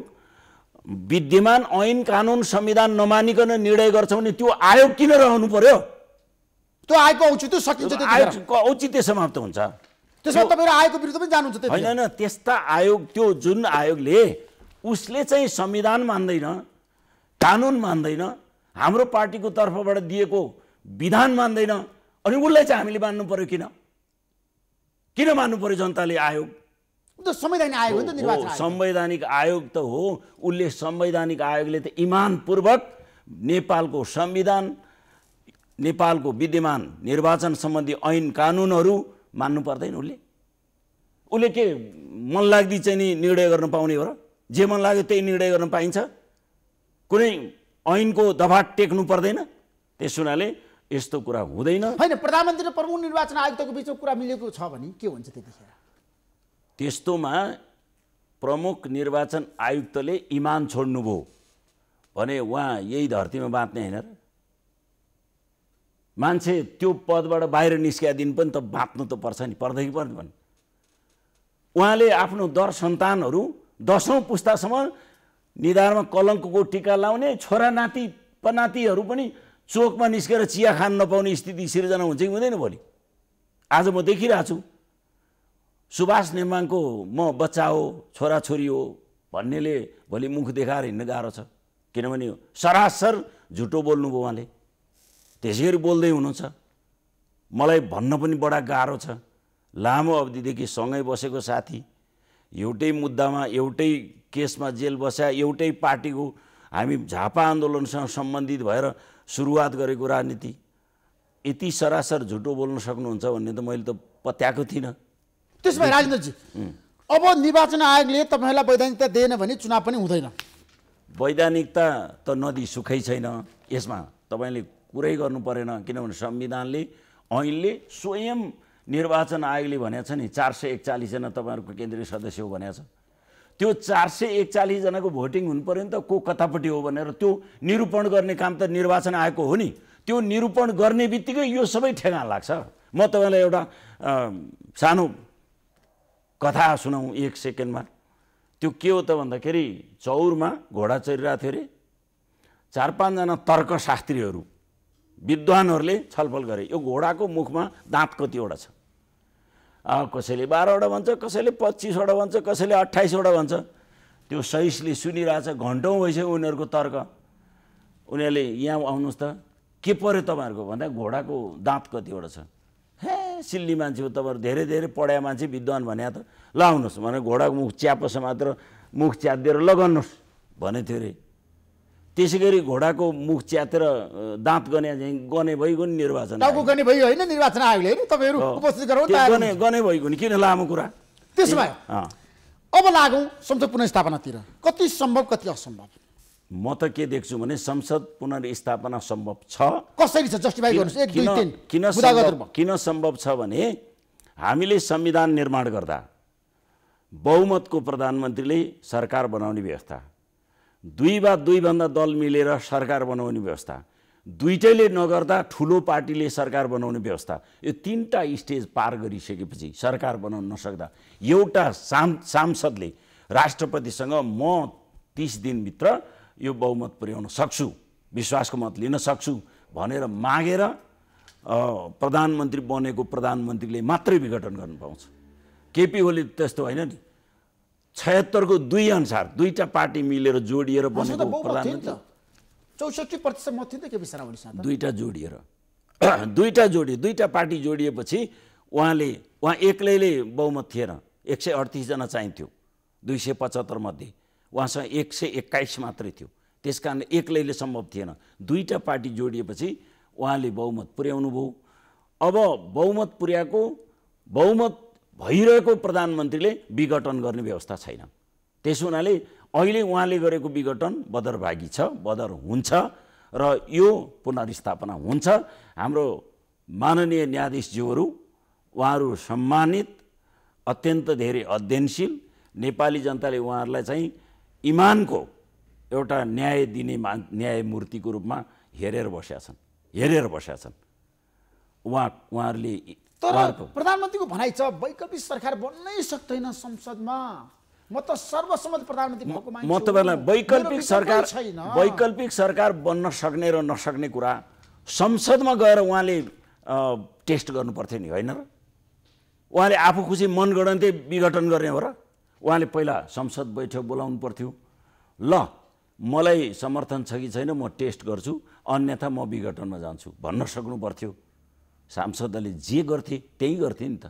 विद्यमान ऐन कानुन संविधान नमानिकन निर्णय गर्छ भने त्यो आयोग किन रहनु पर्यो? त्यो आयोगको औचित्य सकिन्छ आयोगको औचित्य समाप्त हुन्छ। त्यसमा तपाईँहरू आयोगको विरुद्ध पनि जानुहुन्छ होइन होइन त्यस्ता आयोग त्यो जुन आयोगले उसले चाहिँ संविधान मान्दैन कानुन मान्दैन हाम्रो पार्टीको तर्फबाट दिएको विधान मान्दैन। अनि उसलाई चाहिँ हामीले मान्नु पर्यो किन? किन मान्नु पर्यो जनताले आयोग? संवैधानिक आयोग हो नि त निर्वाचन संवैधानिक आयोग त हो। उसले संवैधानिक आयोगले त इमानपूर्वक नेपालको संविधान नेपालको विद्यमान निर्वाचन सम्बन्धी ऐन कानुनहरू मान्नु पर्दैन उसले उसले के मन लाग्दी चाहिँ नि निर्णय गर्न पाउने हो र? जे मन लाग्यो त्यही निर्णय गर्न पाइन्छ। कुनै ऐनको दफा टेक्नु पर्दैन। त्यस हुनाले यस्तो कुरा हुँदैन। होइन प्रधानमन्त्री र प्रमुख निर्वाचन आयुक्तको बिचमा कुरा मिलेको छ भने के हुन्छ त्यतिखेर? त्यस्तोमा प्रमुख निर्वाचन आयुक्तले इमान छोड्नुभयो भने उहाँ यही धरतीमा बाँच्ने होइन र। मान्छे त्यो पदबाट बाहिर निस्किया दिन पनि त बाँच्नु त पर्छ नि पर्दै कि पर्दैन उहाँले आफ्नो दर सन्तानहरू दसौँ पुस्तासम्म निधारमा कलङ्कको टिका लाउने छोरा नाति पनातिहरू पनि चोकमा निस्केर चिया खान नपाउने स्थिति सिर्जना हुन्छ कि हुँदैन भोलि? आज म देखिरहेको छु। सुभाष नेमाङको म बच्चा हो छोराछोरी हो भन्नेले भोलि मुख देखाएर हिँड्न गाह्रो छ। किनभने सरासर झुटो बोल्नुभयो उहाँले। त्यसै गरी बोल्दै हुनुहुन्छ। मलाई भन्न पनि बडा गाह्रो छ। लामो अवधिदेखि सँगै बसेको साथी एउटै मुद्दामा एउटै केसमा जेल बस्या एउटै पार्टीको हामी झापा आन्दोलनसँग सम्बन्धित भएर सुरुवात गरेको राजनीति। यति सरासर झुटो बोल्न सक्नुहुन्छ भन्ने त मैले त पत्याएको थिइनँ। त्यसो भए राजेन्द्रजी अब निर्वाचन आयोगले तपाईँलाई वैधानिकता दिएन भने चुनाव पनि हुँदैन। वैधानिकता त नदी सुखै छैन। यसमा तपाईँले कुरै गर्नु परेन किनभने संविधानले ऐनले स्वयं निर्वाचन आयोगले भनेको छ नि चार सय एकचालिसजना तपाईँहरूको केन्द्रीय सदस्य हो भनेको छ। त्यो चार सय एकचालिसजनाको भोटिङ हुनु पऱ्यो नि त को कतापट्टि हो भनेर त्यो निरूपण गर्ने काम त निर्वाचन आयोगको हो नि। त्यो निरूपण गर्ने बित्तिकै यो सबै ठेगान लाग्छ। म तपाईँलाई एउटा सानो कथा सुनाउँ एक सेकेन्डमा। त्यो के हो त भन्दाखेरि चौरमा घोडा चलिरहेको थियो अरे। चार पाँचजना तर्कशास्त्रीहरू विद्वानहरूले छलफल गरे। यो घोडाको मुखमा दाँत कतिवटा छ? कसैले बाह्रवटा भन्छ कसैले पच्चिसवटा भन्छ कसैले अठाइसवटा भन्छ। त्यो सहिसले सुनिरहेछ घन्टौँ भइसक्यो उनीहरूको तर्क। उनीहरूले यहाँ आउनुहोस् त। के पऱ्यो तपाईँहरूको? भन्दा घोडाको दाँत कतिवटा छ। हे सिल्ली मान्छे हो तपाईँहरू। धेरै धेरै पढाए मान्छे विद्वान भने त। ल आउनुहोस्। भने घोडाको मुख च्यापस मात्र मुख च्यातिदिएर लगाउनुहोस् भनेको थियो अरे। त्यसै गरी घोडाको मुख च्यातेर दाँत गने गने भइगयो नि निर्वाचन गर्ने भयो होइन निर्वाचन आयोगले होइन? तपाईँहरू उपस्थित तयार गने गने भइगयो नि। किन लामो कुरा? त्यसो भए। अब लागौँ संसद पुनर्स्थापनातिर। कति सम्भव कति असम्भव? म त के देख्छु भने संसद पुनर्स्थापना सम्भव छ। कसरी छ? जस्टिफाई गर्नुहोस्। किन सम्भव छ भने हामीले संविधान निर्माण गर्दा बहुमतको प्रधानमन्त्रीले सरकार बनाउने व्यवस्था। दुई वा दुईभन्दा दल मिलेर सरकार बनाउने व्यवस्था। दुइटैले नगर्दा ठुलो पार्टीले सरकार बनाउने व्यवस्था। यो तिनवटा स्टेज पार गरिसकेपछि सरकार बनाउन नसक्दा एउटा साम सांसदले राष्ट्रपतिसँग म तिस दिनभित्र यो बहुमत पुर्याउन सक्छु विश्वासको मत लिन सक्छु भनेर मागेर प्रधानमन्त्री बनेको प्रधानमन्त्रीले मात्रै विघटन गर्नु पाउँछ। केपी ओली त्यस्तो होइन नि। छयत्तरको दुई अनुसार दुईवटा पार्टी मिलेर जोडिएर बनेको प्रधानमन्त्री चौसठी प्रतिशत मत थियो त के बिसारा ओलीसँग त दुईवटा जोडिएर। दुईवटा जोडियो दुईवटा पार्टी जोडिएपछि उहाँले उहाँ एक्लैले बहुमत थिएन। एक सय अडतिसजना चाहिन्थ्यो दुई सय पचहत्तर मध्ये। उहाँसँग एक सय एक्काइस मात्रै थियो। त्यस कारण एक्लैले सम्भव थिएन। दुईवटा पार्टी जोडिएपछि उहाँले बहुमत पुर्याउनु भयो अब बहुमत पुर्याएको बहुमत भइरहेको प्रधानमन्त्रीले विघटन गर्ने व्यवस्था छैन। त्यसो हुनाले अहिले उहाँले गरेको विघटन बदरभागी छ बदर हुन्छ र यो पुनर्स्थापना हुन्छ। हाम्रो माननीय न्यायाधीशज्यूहरू उहाँहरू सम्मानित अत्यन्त धेरै अध्ययनशील नेपाली जनताले उहाँहरूलाई चाहिँ इमानको एउटा न्याय दिने मा न्यायमूर्तिको रूपमा हेरेर बसेका छन् हेरेर बसेका छन्। उहाँ उहाँहरूले तर प्रधानमन्त्रीको भनाइ छ वैकल्पिक सरकार बन्नै सक्दैन संसदमा। म त सर्वसम्मत प्रधानमन्त्री भएको म। तपाईँलाई वैकल्पिक विकल्पै सरकार छैन। वैकल्पिक सरकार बन्न सक्ने र नसक्ने कुरा संसदमा गएर उहाँले टेस्ट गर्नु पर्थ्यो नि होइन र? उहाँले आफू खुसी मनगढन्ते विघटन गर्ने हो र? उहाँले पहिला संसद बैठक बोलाउनु पर्थ्यो। ल मलाई समर्थन छ कि छैन म टेस्ट गर्छु। अन्यथा म विघटनमा जान्छु। भन्न सक्नु पर्थ्यो। सांसदले जे गर्थे त्यही गर्थे नि त।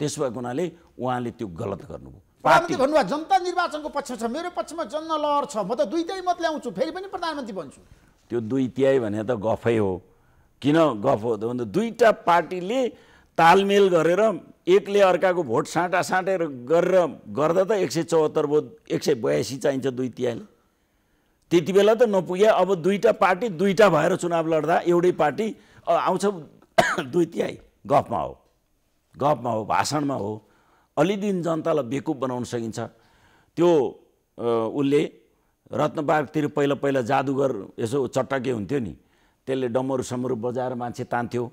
त्यसो भएको हुनाले उहाँले त्यो गलत गर्नुभयो। प्रधानमन्त्री भन्नुभयो जनता निर्वाचनको पक्ष छ मेरो पक्षमा जनलहर छ म त दुइटै मत ल्याउँछु फेरि पनि प्रधानमन्त्री बन्छु। त्यो दुई तिहाई भने त गफै हो। किन गफ हो त? भन्दा दुईवटा पार्टीले तालमेल गरेर एकले अर्काको भोट साँटा साँटेर गरेर गर्दा त एक सय चौहत्तर भोट एक सय बयासी चाहिन्छ दुई तिहाईले। त्यति बेला त नपुग्यो अब दुईवटा पार्टी दुईवटा भएर चुनाव लड्दा एउटै पार्टी आउँछ दुई तिहाई गफमा हो। गफमा हो भाषणमा हो। अलिदिन जनतालाई बेकुब बनाउन सकिन्छ। त्यो उसले रत्नपार्कतिर पहिला पहिला जादुगर यसो चट्टके हुन्थ्यो नि। त्यसले डम्बरू सम्बरू बजाएर मान्छे तान्थ्यो।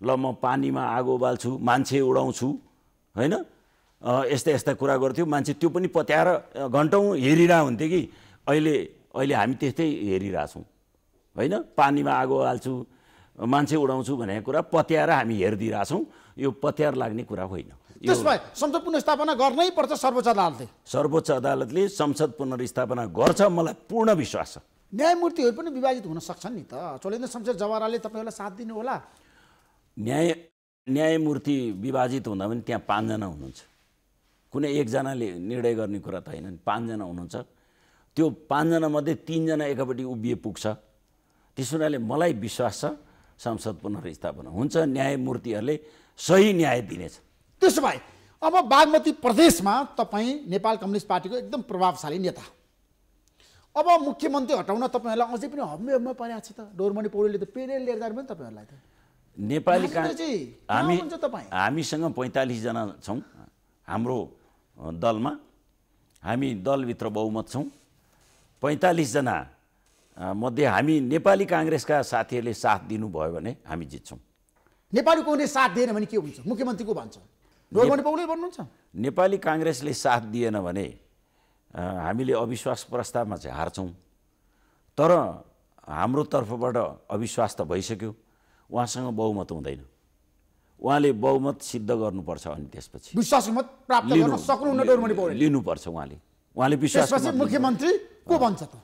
ल म पानीमा आगो बाल्छु मान्छे उडाउँछु होइन? यस्ता यस्ता कुरा गर्थ्यो। मान्छे त्यो पनि पत्याएर घन्टौँ हेरिरह हुन्थ्यो कि। अहिले अहिले हामी त्यस्तै हेरिरहेछौँ होइन? पानीमा आगो हाल्छु मान्छे उडाउँछु भनेको कुरा पत्याएर हामी हेरिदिइरहेछौँ। यो पत्याएर लाग्ने कुरा होइन। यो त्यसो भए संसद पुनर्स्थापना गर्नै पर्छ सर्वोच्च अदालतले। सर्वोच्च अदालतले संसद पुनर्स्थापना गर्छ मलाई पूर्ण विश्वास छ। न्यायमूर्तिहरू पनि विभाजित हुन सक्छन् नि त। चोलेन्द्र शमशेर जवाराले तपाईँहरूलाई साथ दिनु होला न्याय न्यायमूर्ति विभाजित हुँदा पनि त्यहाँ पाँचजना हुनुहुन्छ। कुनै एकजनाले निर्णय गर्ने कुरा त होइन नि। पाँचजना हुनुहुन्छ। त्यो पाँचजनामध्ये तिनजना एकापट्टि उभिए पुग्छ। त्यस हुनाले मलाई विश्वास छ। संसद पुनर्स्थापना हुन्छ न्यायमूर्तिहरूले सही न्याय दिनेछ। त्यसो भए अब बागमती प्रदेशमा तपाईँ नेपाल कम्युनिस्ट पार्टीको एकदम प्रभावशाली नेता। अब मुख्यमन्त्री हटाउन तपाईँहरूलाई अझै पनि हम्मे हम्मे परेको छ त। डोरमणि पौडेलले त पेरेल लिएर जानु पनि तपाईँहरूलाई त। नेपाली हामी? हामीसँग पैँतालिसजना छौँ हाम्रो दलमा। हामी दलभित्र बहुमत छौँ। पैँतालिसजना मध्ये हामी नेपाली काङ्ग्रेसका साथीहरूले साथ दिनुभयो भने हामी जित्छौँ। नेपाली कङ्ग्रेस साथ दिएन भने के हुन्छ? मुख्यमन्त्री को भन्छ पौडेल भन्नुहुन्छ। नेपाली काङ्ग्रेसले साथ दिएन भने हामीले अविश्वास प्रस्तावमा चाहिँ हार्छौँ। तर हाम्रो तर्फबाट अविश्वास त भइसक्यो। उहाँसँग बहुमत हुँदैन। उहाँले बहुमत सिद्ध गर्नुपर्छ अनि त्यसपछि विश्वासको मत प्राप्त गर्न सक्नुहुन्न लिनुपर्छ उहाँले। उहाँले विश्वास मुख्यमन्त्री को भन्छ त?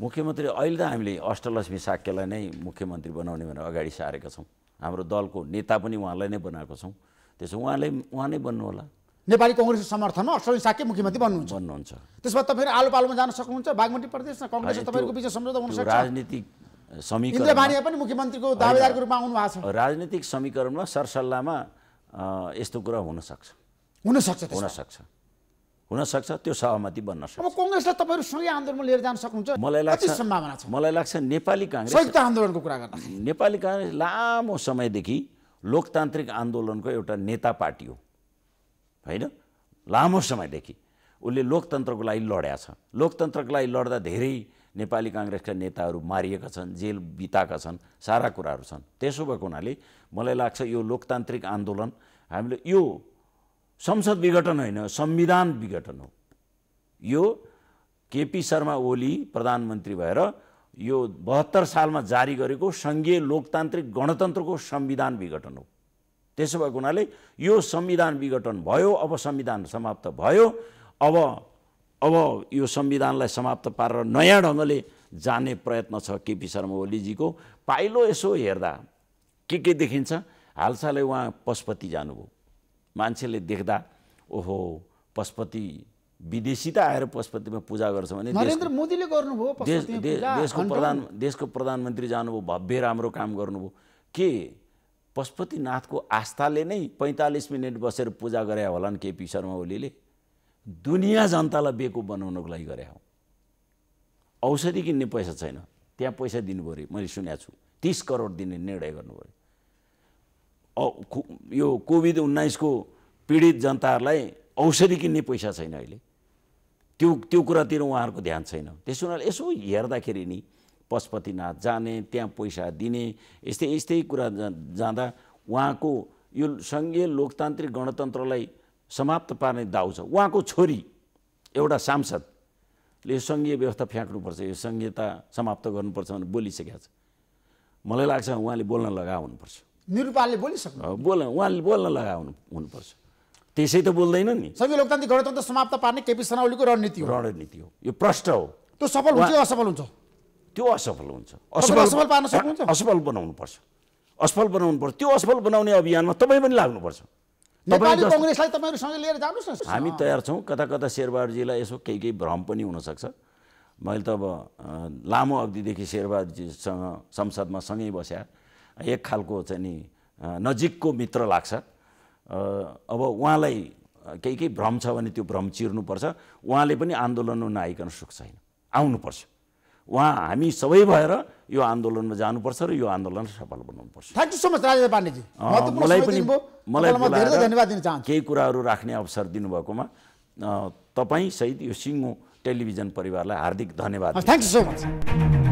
मुख्यमन्त्री अहिले त हामीले अष्टलक्ष्मी साक्यलाई नै मुख्यमन्त्री बनाउने भनेर अगाडि सारेका छौँ। हाम्रो दलको नेता पनि उहाँलाई नै बनाएको छौँ। त्यसो उहाँले उहाँ नै बन्नु होला। नेपाली कङ्ग्रेसको समर्थनमा अष्टमी साके मुख्यमन्त्री बन्नुहुन्छ। बन्नुहुन्छ। त्यसमा तपाईँहरू आलो पालोमा जान सक्नुहुन्छ बागमती प्रदेशमा कङ्ग्रेस त्यो- बिच सम्झौता हुन राजनीतिक समीकरण पनि मुख्यमन्त्रीको दावेदारको रूपमा आउनु भएको छ। राजनीतिक समीकरणमा सरसल्लाहमा यस्तो कुरा हुनसक्छ हुनसक्छ हुनसक्छ हुनसक्छ त्यो सहमति बन्न सक्छ। अब कङ्ग्रेसलाई तपाईँहरू सँगै आन्दोलनमा लिएर जान सक्नुहुन्छ। मलाई लाग्छ सम्भावना छ। मलाई लाग्छ नेपाली काङ्ग्रेस संयुक्त आन्दोलनको कुरा गर्दा। नेपाली काङ्ग्रेस लामो समयदेखि लोकतान्त्रिक आन्दोलनको एउटा नेता पार्टी हो। होइन? लामो समयदेखि। उसले लोकतन्त्रको लागि लड्या छ। लोकतन्त्रको लागि लड्दा धेरै नेपाली काङ्ग्रेसका नेताहरू मारिएका छन् जेल बिताएका छन् सारा कुराहरू छन्। त्यसो भएको हुनाले मलाई लाग्छ यो लोकतान्त्रिक आन्दोलन हामीले यो संसद विघटन होइन संविधान विघटन हो। यो केपी शर्मा ओली प्रधानमन्त्री भएर यो बहत्तर सालमा जारी गरेको सङ्घीय लोकतान्त्रिक गणतन्त्रको संविधान विघटन हो। त्यसो भएको हुनाले यो संविधान विघटन भयो अब संविधान समाप्त भयो अब अब यो संविधानलाई समाप्त पारेर नयाँ ढङ्गले जाने प्रयत्न छ केपी शर्मा ओलीजीको। पाइलो यसो हेर्दा के के देखिन्छ? हालसालै उहाँ पशुपति जानुभयो। मान्छेले देख्दा ओहो पशुपति विदेशी त आएर पशुपतिमा पूजा गर्छ भने नरेन्द्र मोदीले गर्नुभयो देशको। प्रधान देशको प्रधानमन्त्री जानुभयो भव्य राम्रो काम गर्नुभयो। के? पशुपतिनाथको आस्थाले नै पैँतालिस मिनट बसेर पूजा गरे होलान् केपी शर्मा ओलीले? दुनियाँ जनतालाई बेकुब बनाउनको लागि गरे हो। औषधि किन्ने पैसा छैन। त्यहाँ पैसा दिनु पऱ्यो मैले सुनेको छु। तिस करोड दिने निर्णय गर्नु पऱ्यो यो कोभिड उन्नाइसको पीडित जनताहरूलाई औषधि किन्ने पैसा छैन अहिले। त्यो त्यो कुरातिर उहाँहरूको ध्यान छैन। त्यसो हुनाले यसो हेर्दाखेरि नि पशुपतिनाथ जाने त्यहाँ पैसा दिने यस्तै यस्तै कुरा जाँदा उहाँको यो सङ्घीय लोकतान्त्रिक गणतन्त्रलाई समाप्त पार्ने दाउ छ। उहाँको छोरी एउटा सांसदले सङ्घीय व्यवस्था फ्याँक्नुपर्छ यो सङ्घीयता समाप्त गर्नुपर्छ भनेर बोलिसकेको छ। मलाई लाग्छ उहाँले बोल्न लगा हुनुपर्छ। निरूपालले बोलिसक्नु। बोल्न उहाँले बोल्न लगा हुनु हुनुपर्छ। त्यसै त बोल्दैन नि। सङ्घीय लोकतान्त्रिक गणतन्त्र समाप्त पार्ने केपी ओलीको रणनीति हो। रणनीति हो। यो प्रष्ट हो। त्यो सफल हुन्छ असफल हुन्छ? त्यो असफल हुन्छ। असफल पार्न सक्नुहुन्छ? असफल बनाउनुपर्छ। असफल बनाउनुपर्छ। त्यो असफल बनाउने अभियानमा तपाईँ पनि लाग्नुपर्छ। नेपाली कङ्ग्रेसलाई तपाईँहरू सँगै लिएर जानुहोस् न। हामी तयार छौँ। कता कता शेरबहादुरजीलाई यसो केही केही भ्रम पनि हुनसक्छ। मैले त अब लामो अवधिदेखि शेरबहादुरजीसँग संसदमा सँगै बस्या। एक खालको चाहिँ नि नजिकको मित्र लाग्छ। अब उहाँलाई केही केही भ्रम छ भने त्यो भ्रम चिर्नुपर्छ। उहाँले पनि आन्दोलनमा नआइकन सुख छैन। आउनुपर्छ। उहाँ हामी सबै भएर यो आन्दोलनमा जानुपर्छ र यो आन्दोलन सफल बनाउनुपर्छ। Thank you so much Rajendra Pandeji. मलाई पनि मलाई धन्यवाद दिन चाहन्छु। केही कुराहरू राख्ने अवसर दिनुभएकोमा अ, तपाईँ सहित यो सिङ्गो टेलिभिजन परिवारलाई हार्दिक धन्यवाद थ्याङ्क यू सो मच